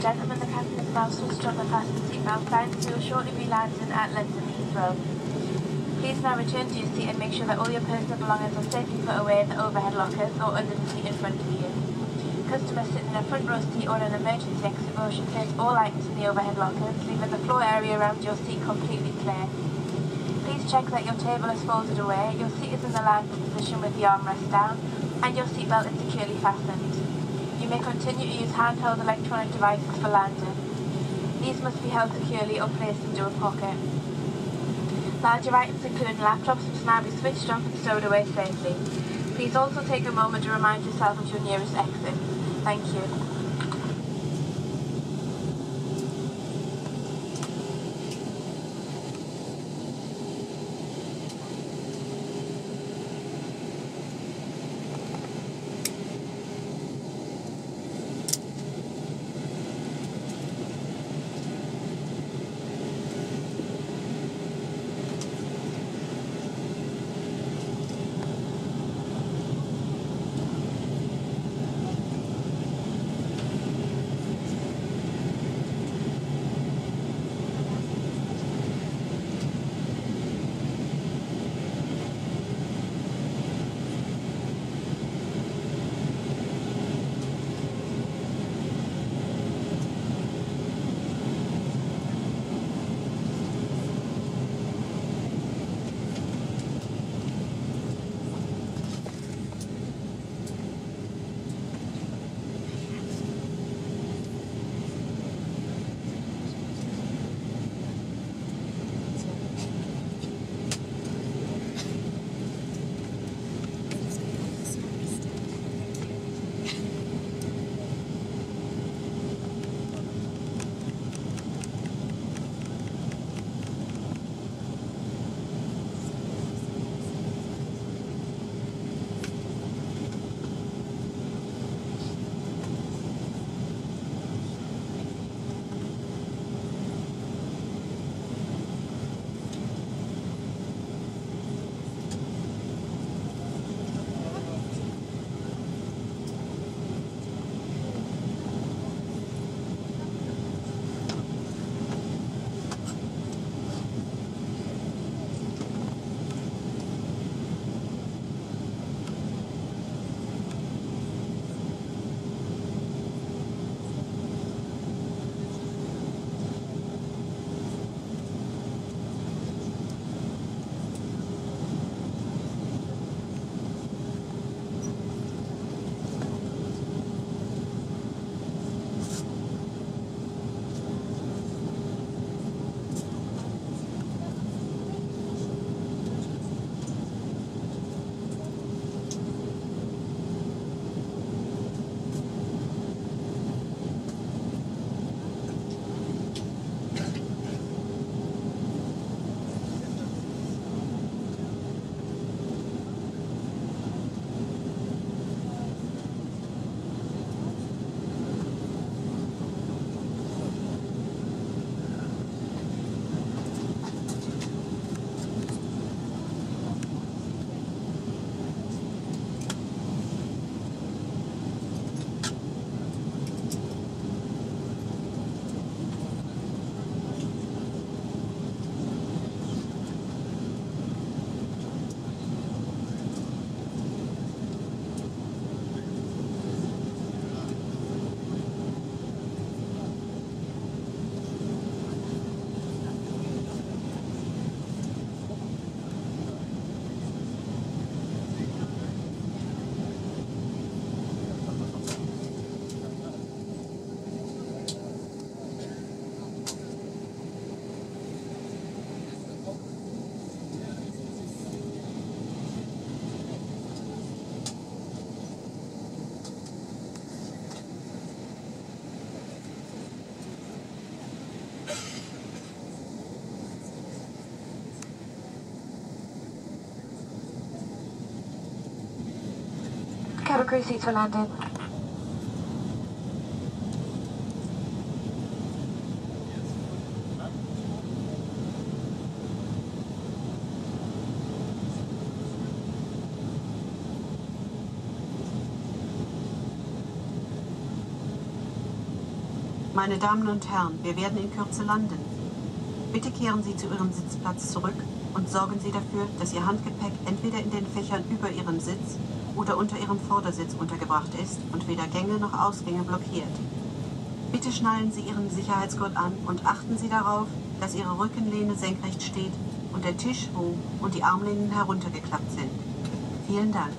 gentlemen, the captain has now switched on the fasten seatbelt signs, so will shortly be landing at London Heathrow. Please now return to your seat and make sure that all your personal belongings are safely put away in the overhead lockers or under the seat in front of you. Customers sitting in a front row seat or an emergency exit row should place all items in the overhead lockers, leaving the floor area around your seat completely clear. Please check that your table is folded away, your seat is in the landing position with the armrest down, and your seatbelt is securely fastened. You may continue to use handheld electronic devices for landing. These must be held securely or placed into a pocket. Larger items including laptops must now be switched off and stowed away safely. Please also take a moment to remind yourself of your nearest exit. Thank you. Seats for landing. Meine Damen und Herren, wir werden in Kürze landen. Bitte kehren Sie zu Ihrem Sitzplatz zurück und sorgen Sie dafür, dass Ihr Handgepäck entweder in den Fächern über Ihrem Sitz oder unter Ihrem Vordersitz untergebracht ist und weder Gänge noch Ausgänge blockiert. Bitte schnallen Sie Ihren Sicherheitsgurt an und achten Sie darauf, dass Ihre Rückenlehne senkrecht steht und der Tisch hoch und die Armlehnen heruntergeklappt sind. Vielen Dank.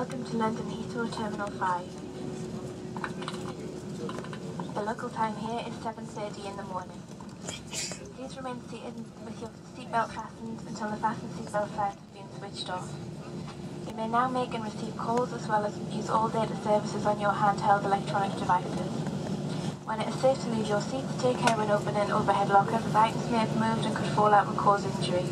Welcome to London Heathrow Terminal 5. The local time here is 7.30 in the morning. Please remain seated with your seatbelt fastened until the fasten seatbelt signs have been switched off. You may now make and receive calls as well as use all data services on your handheld electronic devices. When it is safe to leave your seats, take care when opening overhead lockers as items may have moved and could fall out and cause injury.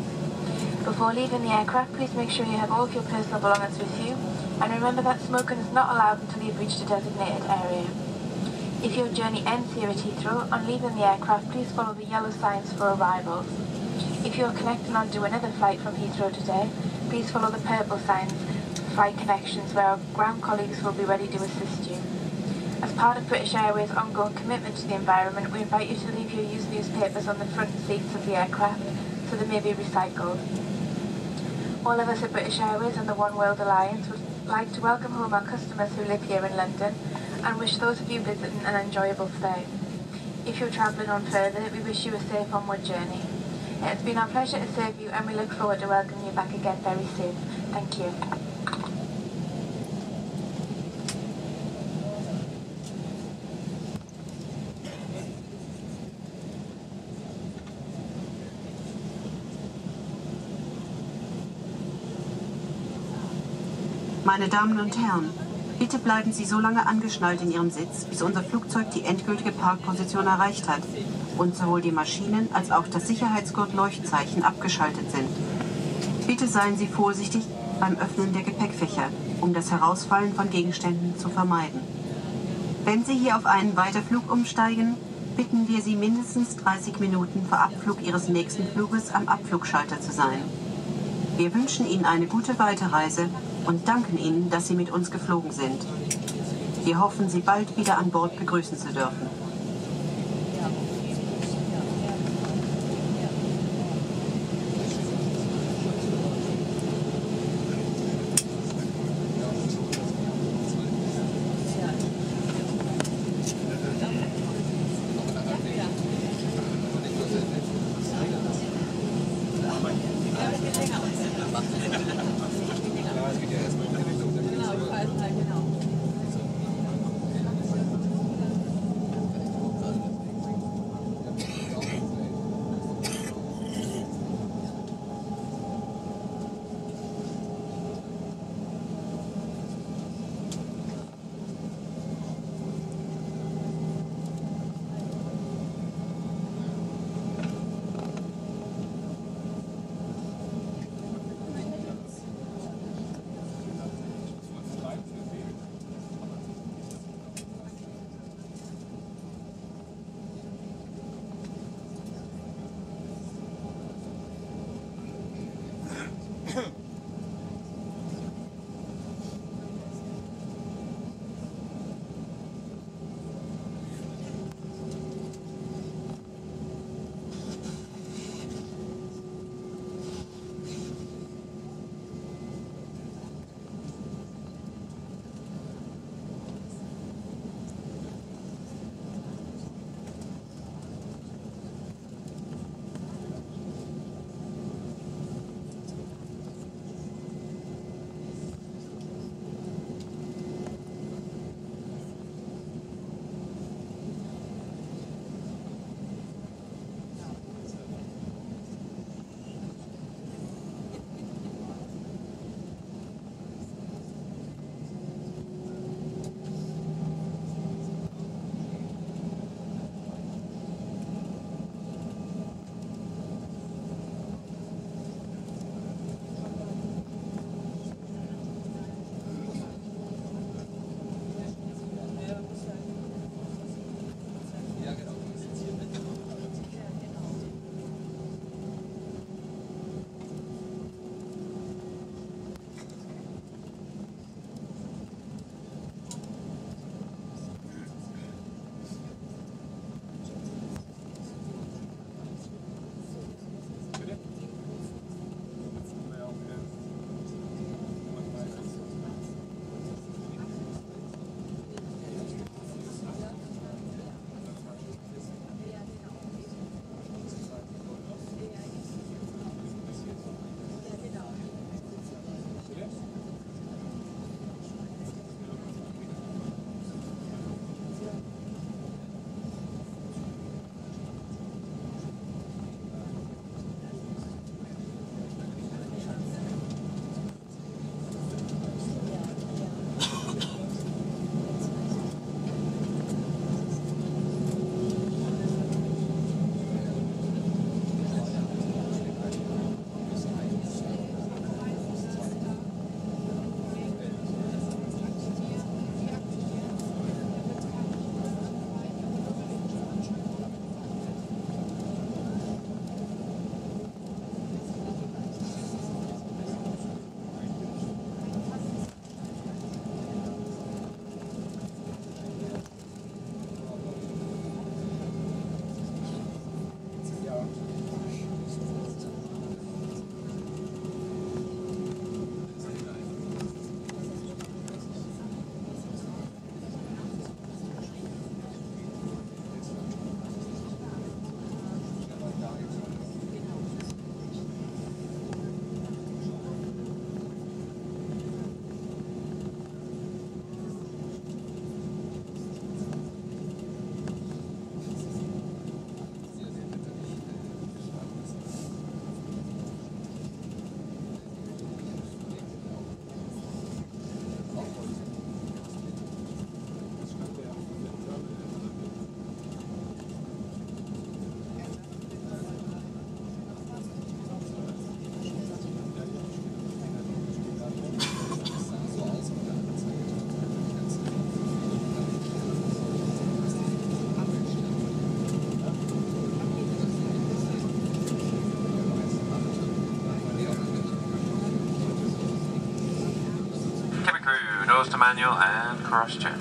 Before leaving the aircraft, please make sure you have all of your personal belongings with you, and remember that smoking is not allowed until you've reached a designated area. If your journey ends here at Heathrow, on leaving the aircraft, please follow the yellow signs for arrivals. If you are connecting onto another flight from Heathrow today, please follow the purple signs, for flight connections, where our ground colleagues will be ready to assist you. As part of British Airways' ongoing commitment to the environment, we invite you to leave your used newspapers on the front seats of the aircraft so they may be recycled. All of us at British Airways and the Oneworld Alliance would like to welcome home our customers who live here in London and wish those of you visiting an enjoyable stay. If you're travelling on further, we wish you a safe onward journey. It has been our pleasure to serve you and we look forward to welcoming you back again very soon. Thank you. Meine Damen und Herren, bitte bleiben Sie so lange angeschnallt in Ihrem Sitz, bis unser Flugzeug die endgültige Parkposition erreicht hat und sowohl die Maschinen als auch das Sicherheitsgurt-Leuchtzeichen abgeschaltet sind. Bitte seien Sie vorsichtig beim Öffnen der Gepäckfächer, um das Herausfallen von Gegenständen zu vermeiden. Wenn Sie hier auf einen Weiterflug umsteigen, bitten wir Sie mindestens 30 Minuten vor Abflug Ihres nächsten Fluges am Abflugschalter zu sein. Wir wünschen Ihnen eine gute Weiterreise und danken Ihnen, dass Sie mit uns geflogen sind. Wir hoffen, Sie bald wieder an Bord begrüßen zu dürfen. manual and cross check.